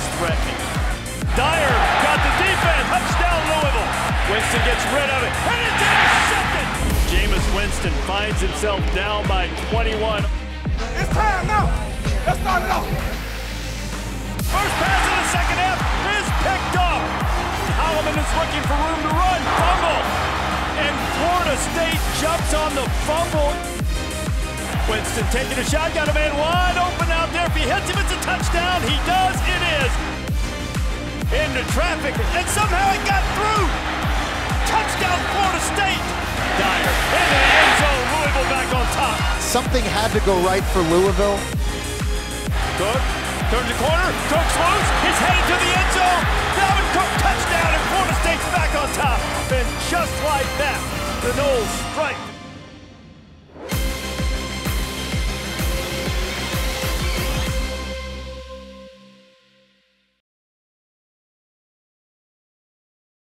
was threatening. Dyer got the defense. Touchdown Louisville. Winston gets rid of it. And it's intercepted. Jameis Winston finds himself down by 21. It's time now. Let's start it off. First pass in the second half is picked up. Holloman is looking for room to run. Fumble. And Florida State jumps on the fumble. Winston taking a shot, got a man wide open out there. If he hits him, it's a touchdown. He does, it. Into traffic, and somehow it got through. Touchdown, Florida State. Dyer into the end zone. Louisville back on top. Something had to go right for Louisville. Cook turns the corner. Cook's loose. He's headed to the end zone. Dalvin Cook touchdown, and Florida State's back on top. And just like that, the Noles strike